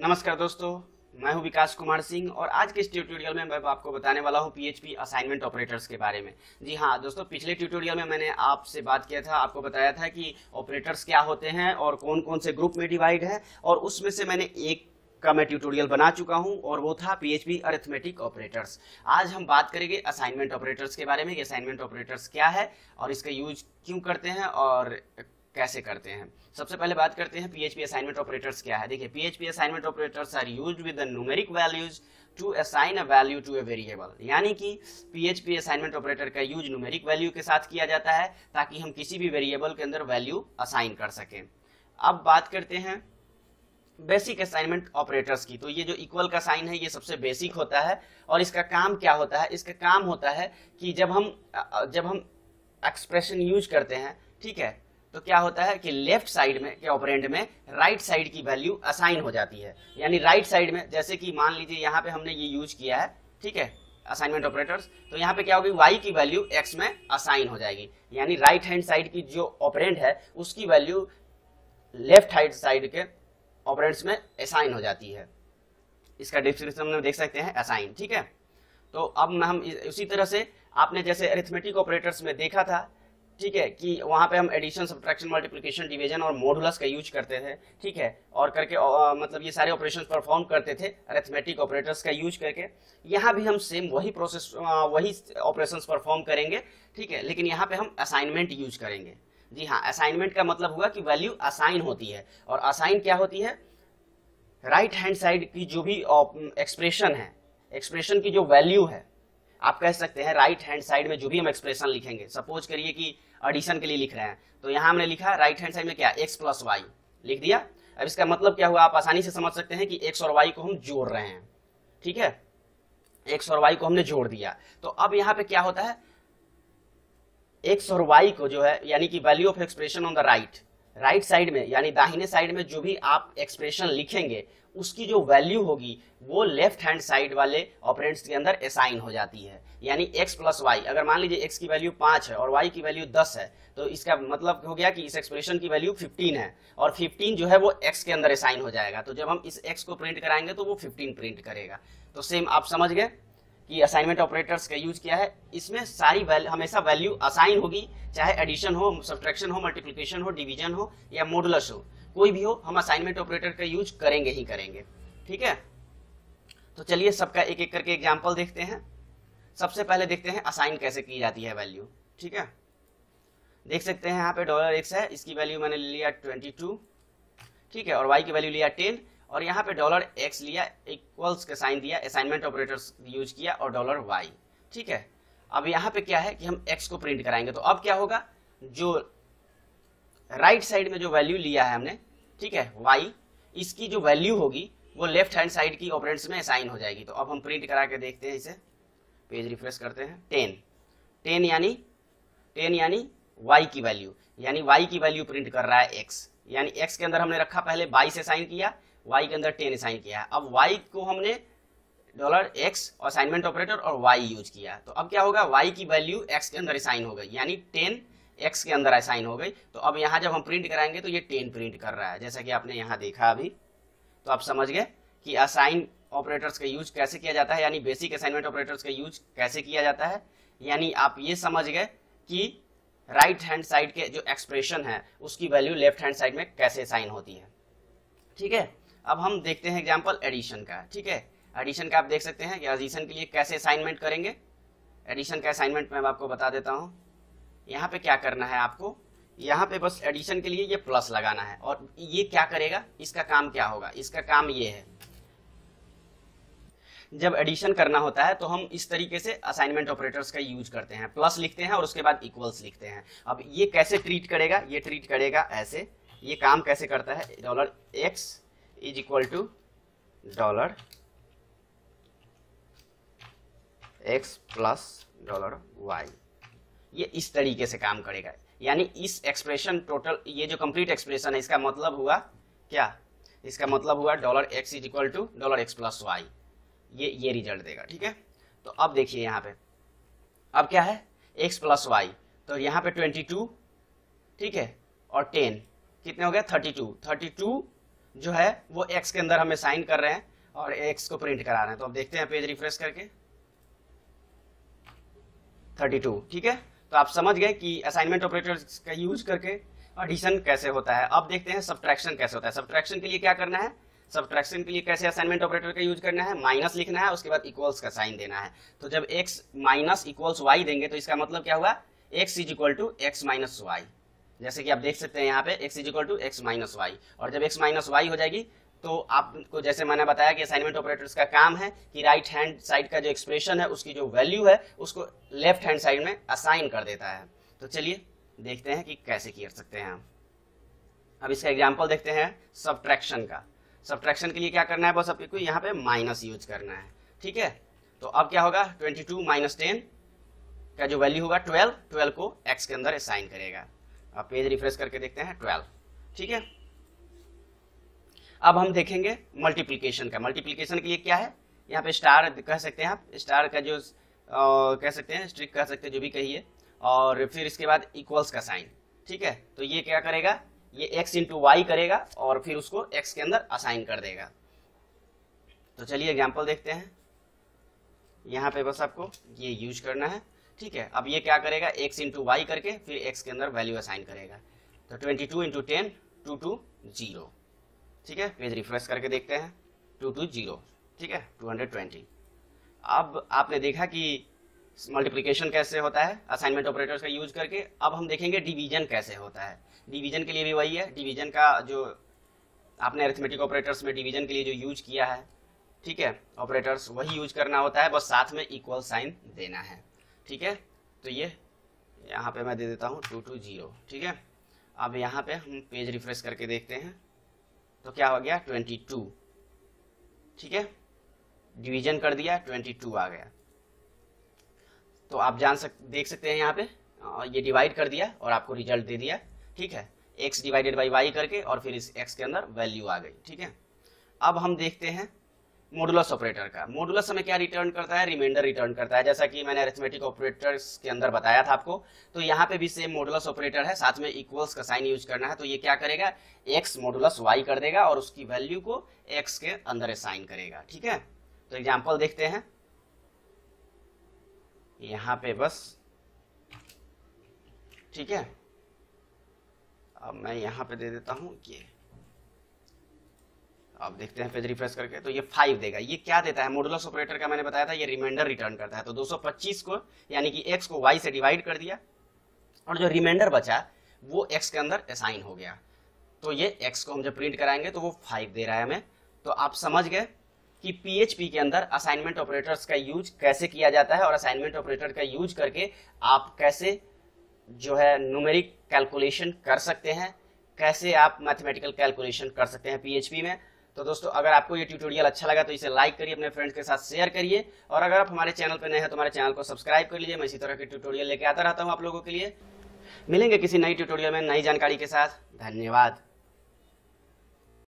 नमस्कार दोस्तों, मैं हूँ विकास कुमार सिंह और आज के इस ट्यूटोरियल में मैं आपको बताने वाला हूँ पीएचपी असाइनमेंट ऑपरेटर्स के बारे में। जी हाँ दोस्तों, पिछले ट्यूटोरियल में मैंने आपसे बात किया था, आपको बताया था कि ऑपरेटर्स क्या होते हैं और कौन कौन से ग्रुप में डिवाइड है और उसमें से मैंने एक का मैं ट्यूटोरियल बना चुका हूँ और वो था पीएचपी अरिथमेटिक ऑपरेटर्स आज हम बात करेंगे असाइनमेंट ऑपरेटर्स के बारे में कि असाइनमेंट ऑपरेटर्स क्या है और इसका यूज़ क्यों करते हैं और कैसे करते हैं? सबसे पहले बात करते हैं पीएचपी असाइनमेंट ऑपरेटर्स क्या है। देखिए PHP assignment operators are used with the numeric values to assign a value to a variable यानी कि पीएचपी असाइनमेंट ऑपरेटर का यूज़ न्यूमेरिक वैल्यू के साथ किया जाता है ताकि हम किसी भी वेरिएबल के अंदर वैल्यू असाइन कर सकें। अब बात करते हैं बेसिक असाइनमेंट ऑपरेटर्स की। तो ये जो इक्वल का साइन है, ये सबसे बेसिक होता है और इसका काम क्या होता है? इसका काम होता है कि जब हम जब हम एक्सप्रेशन यूज़ करते हैं, ठीक है तो क्या होता है कि लेफ़्ट साइड में, के ऑपरेंड में राइट साइड की वैल्यू असाइन हो जाती है। यानी राइट साइड में, जैसे कि मान लीजिए यहाँ पे हमने ये यूज़ किया है, ठीक है असाइनमेंट ऑपरेटर्स तो यहाँ पे क्या होगी, y की वैल्यू x में असाइन हो जाएगी। यानी राइट हैंड साइड की जो ऑपरेंड है, उसकी वैल्यू लेफ़्ट हैंड साइड के ऑपरेंट्स में असाइन हो जाती है। इसका डिस्क्रिप्शन में देख सकते हैं असाइन ठीक है? तो अब हम उसी तरह से आपने जैसे अरिथमेटिक ऑपरेटर्स में देखा था ठीक है कि वहाँ पे हम एडिशन सब्ट्रैक्शन मल्टीप्लिकेशन डिवीज़न और मॉडुलस का यूज़ करते थे ठीक है और करके आ, मतलब ये सारे ऑपरेशंस परफॉर्म करते थे अरेथमेटिक ऑपरेटर्स का यूज़ करके। यहाँ भी हम सेम वही प्रोसेस वही ऑपरेशंस परफॉर्म करेंगे ठीक है लेकिन यहाँ पे हम असाइनमेंट यूज़ करेंगे। जी हाँ असाइनमेंट का मतलब हुआ कि वैल्यू असाइन होती है और असाइन क्या होती है? राइट हैंड साइड की जो भी एक्सप्रेशन है एक्सप्रेशन की जो वैल्यू है आप कह सकते हैं राइट हैंड साइड में जो भी हम एक्सप्रेशन लिखेंगे सपोज़ करिए कि एडिशन के लिए लिख रहे हैं। तो यहाँ हमने लिखा राइट हैंड साइड में क्या? एक्स प्लस वाई लिख दिया? अब इसका मतलब क्या हुआ? आप आसानी से समझ सकते हैं कि एक्स और वाई को हम जोड़ रहे हैं। ठीक है? एक्स और वाई को हमने जोड़ दिया। तो अब यहाँ पे क्या होता है? एक्स और वाई को जो है, यानी कि value of expression on the right right side में, यानी दाहिने साइड में जो भी आप एक्सप्रेशन लिखेंगे, उसकी जो वैल्यू होगी, वो लेफ़्ट हैंड साइड वाले ऑपरेंट्स के अंदर असाइन हो जाती है। यानी x प्लस वाई अगर मान लीजिए x की वैल्यू पाँच है और y की वैल्यू दस है तो इसका मतलब हो गया कि इस एक्सप्रेशन की वैल्यू 15 है और 15 जो है वो x के अंदर असाइन हो जाएगा। तो जब हम इस x को प्रिंट कराएँगे तो वो 15 प्रिंट करेगा। तो सेम आप समझ गए? कि असाइनमेंट ऑपरेटर्स का यूज़ किया है। इसमें सारी वैल्यू हमेशा वैल्यू असाइन होगी, चाहे एडिशन हो सब्ट्रैक्शन हो मल्टीप्लिकेशन हो डिवीज़न हो, या मॉडुलस हो। कोई भी हो, हम असाइनमेंट ऑपरेटर का यूज़ करेंगे ही करेंगे। ठीक है? तो चलिए सबका एक एक करके एग्ज़ाम्पल देखते हैं। सबसे पहले देखते हैं असाइन कैसे की जाती है वैल्यू ठीक है? देख सकते हैं यहाँ पे डॉलर एक्स है, इसकी वैल्यू मैंने लिया ट्वेंटी टू ठीक है? और वाई की वैल्यू लिया टेन और यहाँ पे डॉलर एक्स लिया इक्वल्स का साइन दिया असाइनमेंट ऑपरेटर्स यूज़ किया और डॉलर वाई ठीक है? अब यहाँ पे क्या है कि हम एक्स को प्रिंट कराएँगे। तो अब क्या होगा? जो राइट right साइड में जो वैल्यू लिया है हमने, ठीक है वाई इसकी जो वैल्यू होगी, वो लेफ़्ट हैंड साइड की ऑपरेंट्स में असाइन हो जाएगी। तो अब हम प्रिंट करा के देखते हैं इसे। पेज रिफ्रेश करते हैं। टेन टेन यानी टेन यानी वाई की वैल्यू यानी वाई की वैल्यू प्रिंट कर रहा है एक्स यानी एक्स के अंदर हमने रखा पहले बाई से साइन किया वाई के अंदर टेन साइन किया। है अब वाई को हमने डॉलर एक्स असाइनमेंट ऑपरेटर और वाई यूज़ किया। तो अब क्या होगा? वाई की वैल्यू एक्स के अंदर असाइन हो गई, यानी टेन एक्स के अंदर असाइन हो गई। तो अब यहाँ जब हम प्रिंट कराएँगे तो ये टेन प्रिंट कर रहा है, जैसा कि आपने यहाँ देखा अभी। तो आप समझ गए कि असाइन ऑपरेटर्स का यूज़ कैसे किया जाता है, यानी बेसिक असाइनमेंट ऑपरेटर्स का यूज़ कैसे किया जाता है। यानी आप ये समझ गए कि राइट हैंड साइड के जो एक्सप्रेशन है, उसकी वैल्यू लेफ़्ट हैंड साइड में कैसे साइन होती है। ठीक है? अब हम देखते हैं एग्ज़ाम्पल एडिशन का, ठीक है? एडिशन का आप देख सकते हैं कि एडिशन के लिए कैसे असाइनमेंट करेंगे। एडिशन का असाइनमेंट मैं आपको बता देता हूँ। यहाँ पे क्या करना है आपको? यहाँ पे बस एडिशन के लिए ये प्लस लगाना है। और ये क्या करेगा? इसका काम क्या होगा? इसका काम ये है। जब एडिशन करना होता है तो हम इस तरीके से असाइनमेंट ऑपरेटर्स का यूज़ करते हैं। प्लस लिखते हैं और उसके बाद इक्वल्स लिखते हैं। अब ये कैसे ट्रीट करेगा? ये ट्रीट करेगा ऐसे। ये काम कैसे करता है? Dollar X is equal to dollar X plus dollar Y ये इस तरीके से काम करेगा। यानी इस एक्सप्रेशन टोटल ये जो कंप्लीट एक्सप्रेशन है, इसका मतलब हुआ क्या? इसका मतलब हुआ dollar X is equal to dollar X plus Y ये ये रिज़ल्ट देगा, ठीक है? तो अब देखिए यहाँ पे। अब क्या है? एक्स प्लस वाई तो यहाँ पे ट्वेंटी टू ठीक है? और टेन कितने हो गए? थर्टी टू थर्टी टू जो है, वो एक्स के अंदर हमें साइन कर रहे हैं और एक्स को प्रिंट करा रहे हैं। तो अब देखते हैं पेज रिफ्रेश करके। 32 ठीक है? तो आप समझ गए कि असाइनमेंट ऑपरेटर का यूज़ करके एडिशन कैसे होता है। अब देखते हैं सब्ट्रैक्शन कैसे होता है। सब्ट्रैक्शन के लिए क्या करना है? सब्ट्रैक्शन के लिए कैसे असाइनमेंट ऑपरेटर का यूज़ करना है? माइनस लिखना है, उसके बाद इक्वल्स का साइन देना है। तो जब एक्स माइनस इक्वल्स वाई देंगे तो इसका मतलब क्या हुआ? X is equal to X minus Y जैसे कि आप देख सकते हैं यहाँ पे X is equal to X minus Y और जब एक्स माइनस वाई हो जाएगी तो आपको जैसे मैंने बताया कि असाइनमेंट ऑपरेटर्स का काम है कि राइट हैंड साइड का जो एक्सप्रेशन है, उसकी जो वैल्यू है, उसको लेफ़्ट हैंड साइड में असाइन कर देता है। तो चलिए देखते हैं कि कैसे कर सकते हैं हम। अब इसका एग्ज़ाम्पल देखते हैं सब्ट्रैक्शन का। सब्ट्रैक्शन के लिए क्या करना है बस आपको यहाँ पे माइनस यूज़ करना है, ठीक है? तो अब क्या होगा? 22 टू माइनस टेन का जो वैल्यू होगा 12 12 को एक्स के अंदर असाइन करेगा। अब पेज रिफ्रेश करके देखते हैं 12 ठीक है? अब हम देखेंगे मल्टीप्लीकेशन का। मल्टीप्लीकेशन के लिए क्या है? यहाँ पे स्टार कह सकते हैं आप। स्टार का जो आ, कह सकते हैं स्ट्रिक कह सकते हैं जो भी कहिए। और फिर इसके बाद इक्वल्स का साइन ठीक है? तो ये क्या करेगा? ये x इंटू वाई करेगा और फिर उसको x के अंदर असाइन कर देगा। तो चलिए एग्ज़ाम्पल देखते हैं। यहाँ पे बस आपको ये यूज़ करना है। ठीक है? अब ये क्या करेगा? x इंटू वाई करके फिर x के अंदर वैल्यू असाइन करेगा। तो 22 two into ten two two zero ठीक है? पेज रिफ्रेश करके देखते हैं। टू टू ज़ीरो ठीक है? 220 अब आपने देखा कि मल्टीप्लिकेशन कैसे होता है? असाइनमेंट ऑपरेटर्स का यूज़ करके। अब हम देखेंगे डिवीज़न कैसे होता है। डिवीज़न के लिए भी वही है। डिवीज़न का जो आपने अरिथमेटिक ऑपरेटर्स में डिवीज़न के लिए जो यूज़ किया है। ठीक है? ऑपरेटर्स वही यूज़ करना होता है। बस साथ में इक्वल साइन देना है। ठीक है? तो ये यहाँ पे मैं दे देता हूँ टू टू ज़ीरो ठीक है? अब यहाँ पे हम पेज रिफ्रेश करके देखते हैं। तो क्या हो गया? ट्वेंटी टू ठीक है? डिवीज़न कर दिया ट्वेंटी टू आ गया। तो आप जान सक, देख सकते हैं यहाँ पे ये डिवाइड कर दिया और आपको रिज़ल्ट दे दिया, ठीक है? एक्स डिवाइडेड बाई वाई करके और फिर इस एक्स के अंदर वैल्यू आ गई, ठीक है? अब हम देखते हैं मॉडुलस ऑपरेटर का। मॉडुलस हमें क्या रिटर्न करता है? रिमाइंडर रिटर्न करता है। जैसा कि मैंने अरिथमेटिक ऑपरेटर्स के अंदर बताया था आपको तो यहाँ पे भी सेम मॉडुलस ऑपरेटर है। साथ में इक्वल्स का साइन यूज़ करना है तो ये क्या करेगा? एक्स मॉडुलस वाई कर देगा और उसकी वैल्यू को एक्स के अंदर साइन करेगा। ठीक है? तो एग्ज़ाम्पल देखते हैं। यहाँ पे बस, ठीक है? अब मैं यहाँ पे दे देता हूँ ये अब देखते हैं पेज रिफ्रेश करके। तो ये फाइव देगा। ये क्या देता है? मॉडुलस ऑपरेटर का मैंने बताया था, ये रिमाइंडर रिटर्न करता है। तो 225 को, यानी कि एक्स को वाई से डिवाइड कर दिया, और जो रिमाइंडर बचा, वो एक्स के अंदर असाइन हो गया। तो ये एक्स को हम जब प्रिंट कराएँगे तो वो फाइव दे रहा है हमें। तो आप समझ गए कि पीएचपी के अंदर असाइनमेंट ऑपरेटर्स का यूज़ कैसे किया जाता है, और असाइनमेंट ऑपरेटर का यूज़ करके आप कैसे जो है न्यूमेरिक कैलकुलेशन कर सकते हैं, कैसे आप मैथमेटिकल कैलकुलेशन कर सकते हैं पीएचपी में। तो दोस्तों, अगर आपको ये ट्यूटोरियल अच्छा लगा तो इसे लाइक करिए, अपने फ्रेंड्स के साथ शेयर करिए। और अगर आप हमारे चैनल पर नए हैं तो हमारे चैनल को सब्सक्राइब कर लीजिए। मैं इसी तरह के ट्यूटोरियल लेके आता रहता हूँ आप लोगों के लिए। मिलेंगे किसी नई ट्यूटोरियल में नई जानकारी के साथ। धन्यवाद।